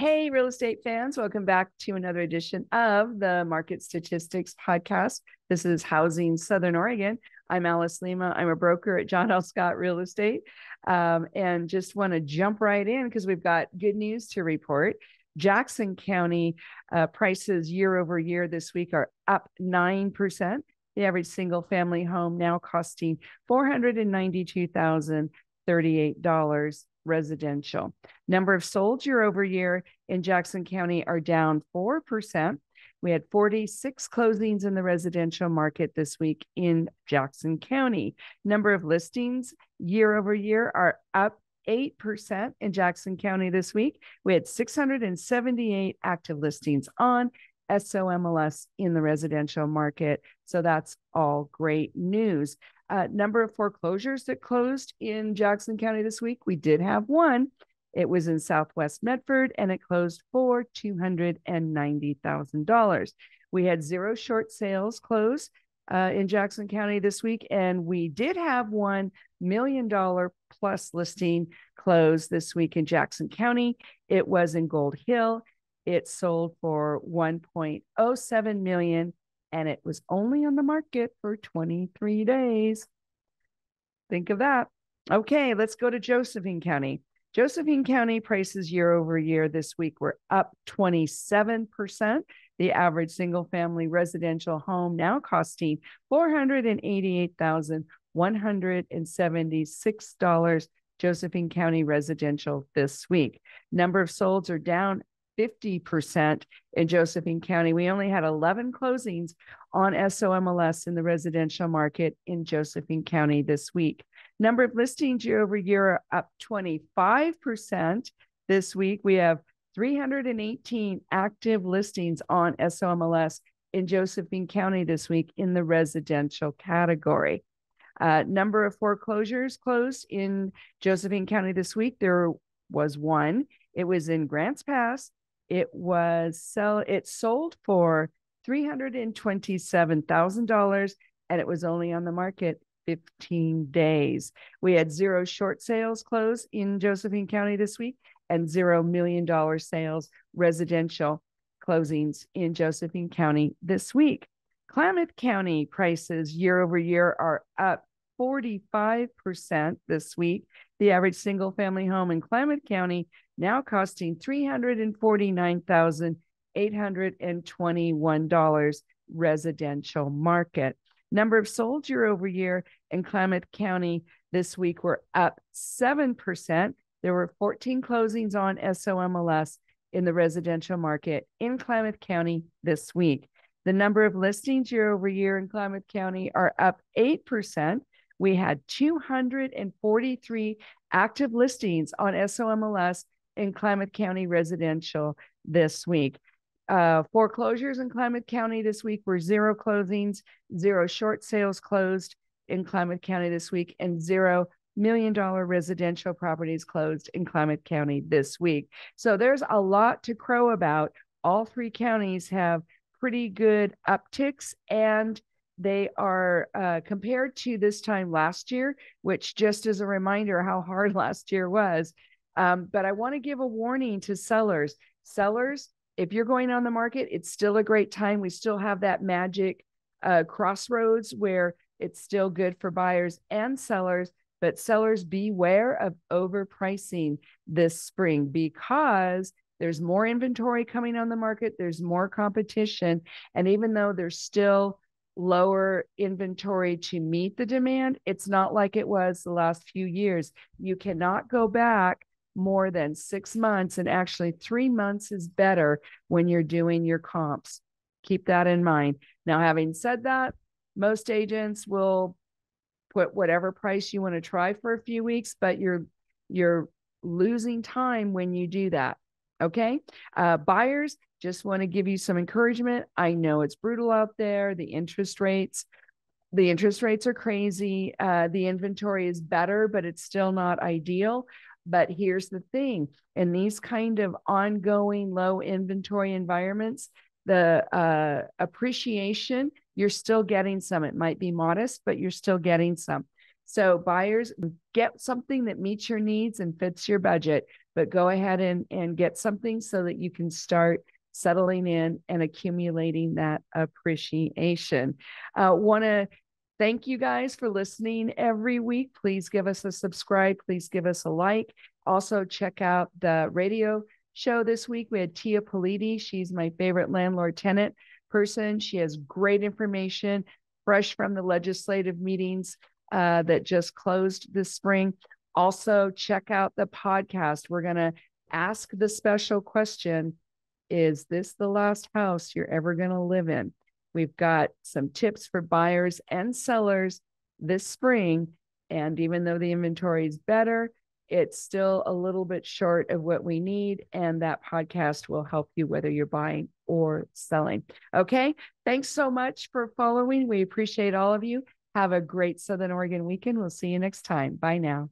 Hey, real estate fans, welcome back to another edition of the Market Statistics Podcast. This is Housing Southern Oregon. I'm Alice Lema. I'm a broker at John L. Scott Real Estate. Um, and just want to jump right in because we've got good news to report. Jackson County uh, prices year over year this week are up 9%. The average single family home now costing $492,038 residential. Number of sold year over year in Jackson County are down 4%. We had 46 closings in the residential market this week in Jackson County. Number of listings year over year are up 8% in Jackson County this week. We had 678 active listings on SOMLS in the residential market. So that's all great news. Uh, number of foreclosures that closed in Jackson County this week, we did have one. It was in Southwest Medford and it closed for $290,000. We had zero short sales close uh, in Jackson County this week, and we did have one million dollar plus listing close this week in Jackson County. It was in Gold Hill. It sold for 1.07 million and it was only on the market for 23 days. Think of that. Okay, let's go to Josephine County. Josephine County prices year over year this week were up 27%. The average single family residential home now costing $488,176. Josephine County residential this week. Number of solds are down 50% in Josephine County. We only had 11 closings on SOMLS in the residential market in Josephine County this week. Number of listings year over year are up 25% this week. We have 318 active listings on SOMLS in Josephine County this week in the residential category. Uh, number of foreclosures closed in Josephine County this week. There was one. It was in Grants Pass, it was sell it sold for $327,000 and it was only on the market 15 days. We had zero short sales close in Josephine County this week and zero million dollar sales residential closings in Josephine County this week. Klamath County prices year over year are up 45% this week. The average single family home in Klamath County now costing $349,821 residential market. Number of sold year over year in Klamath County this week were up 7%. There were 14 closings on SOMLS in the residential market in Klamath County this week. The number of listings year over year in Klamath County are up 8%. We had 243 active listings on SOMLS in Klamath County residential this week. Uh, foreclosures in Klamath County this week were zero closings, zero short sales closed in Klamath County this week, and zero million dollar residential properties closed in Klamath County this week. So there's a lot to crow about. All three counties have pretty good upticks and they are uh, compared to this time last year, which just as a reminder how hard last year was, um, but I want to give a warning to sellers. Sellers, if you're going on the market, it's still a great time. We still have that magic uh, crossroads where it's still good for buyers and sellers. But sellers, beware of overpricing this spring because there's more inventory coming on the market, there's more competition. And even though there's still lower inventory to meet the demand, it's not like it was the last few years. You cannot go back more than six months. And actually, three months is better when you're doing your comps. Keep that in mind. Now, having said that, most agents will put whatever price you want to try for a few weeks, but you're you're losing time when you do that. Okay. Uh, buyers, just want to give you some encouragement. I know it's brutal out there. The interest rates, the interest rates are crazy. Uh, the inventory is better, but it's still not ideal. But here's the thing in these kind of ongoing low inventory environments, the uh, appreciation, you're still getting some. It might be modest, but you're still getting some. So, buyers, get something that meets your needs and fits your budget. But go ahead and, and get something so that you can start settling in and accumulating that appreciation. Uh, Want to thank you guys for listening every week. Please give us a subscribe. Please give us a like. Also, check out the radio show this week. We had Tia Politi. She's my favorite landlord tenant person. She has great information, fresh from the legislative meetings uh, that just closed this spring. Also, check out the podcast. We're going to ask the special question Is this the last house you're ever going to live in? We've got some tips for buyers and sellers this spring. And even though the inventory is better, it's still a little bit short of what we need. And that podcast will help you whether you're buying or selling. Okay. Thanks so much for following. We appreciate all of you. Have a great Southern Oregon weekend. We'll see you next time. Bye now.